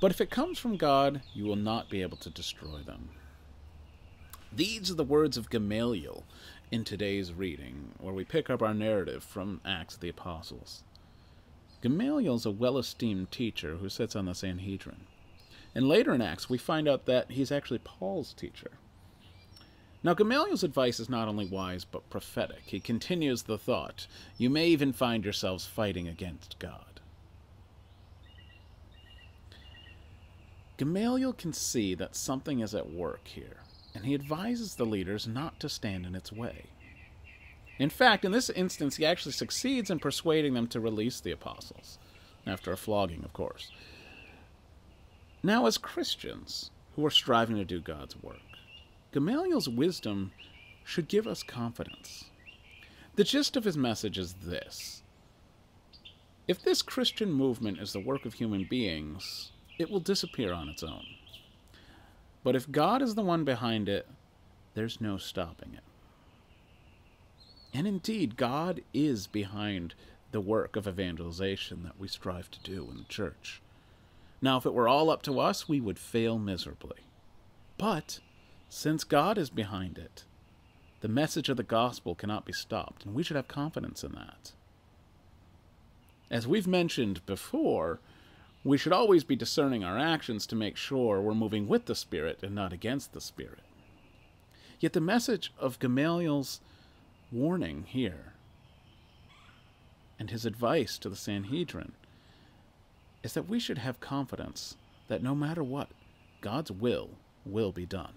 But if it comes from God, you will not be able to destroy them. These are the words of Gamaliel in today's reading, where we pick up our narrative from Acts of the Apostles. Gamaliel is a well esteemed teacher who sits on the Sanhedrin. And later in Acts, we find out that he's actually Paul's teacher. Now, Gamaliel's advice is not only wise but prophetic. He continues the thought you may even find yourselves fighting against God. Gamaliel can see that something is at work here, and he advises the leaders not to stand in its way. In fact, in this instance, he actually succeeds in persuading them to release the apostles, after a flogging, of course. Now, as Christians who are striving to do God's work, Gamaliel's wisdom should give us confidence. The gist of his message is this If this Christian movement is the work of human beings, it will disappear on its own. But if God is the one behind it, there's no stopping it. And indeed, God is behind the work of evangelization that we strive to do in the church. Now, if it were all up to us, we would fail miserably. But since God is behind it, the message of the gospel cannot be stopped, and we should have confidence in that. As we've mentioned before, we should always be discerning our actions to make sure we're moving with the Spirit and not against the Spirit. Yet the message of Gamaliel's warning here and his advice to the Sanhedrin is that we should have confidence that no matter what, God's will will be done.